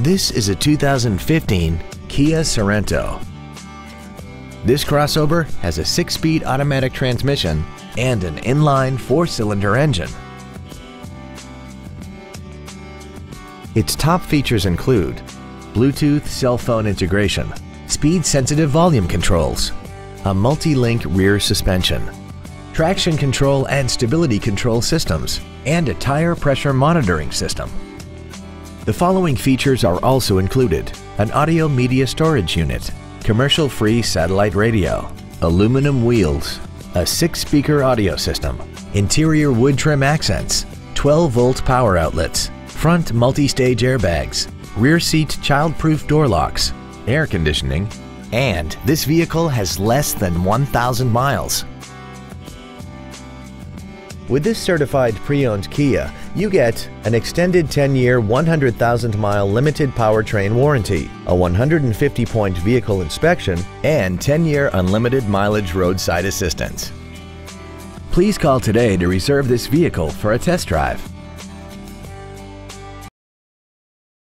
This is a 2015 Kia Sorento. This crossover has a six-speed automatic transmission and an inline four-cylinder engine. Its top features include Bluetooth cell phone integration, speed-sensitive volume controls, a multi-link rear suspension, traction control and stability control systems, and a tire pressure monitoring system. The following features are also included. An audio media storage unit, commercial-free satellite radio, aluminum wheels, a six-speaker audio system, interior wood trim accents, 12-volt power outlets, front multi-stage airbags, rear seat child-proof door locks, air conditioning, and this vehicle has less than 1,000 miles. With this certified pre-owned Kia, you get an extended 10-year, 100,000-mile limited powertrain warranty, a 150-point vehicle inspection, and 10-year unlimited mileage roadside assistance. Please call today to reserve this vehicle for a test drive.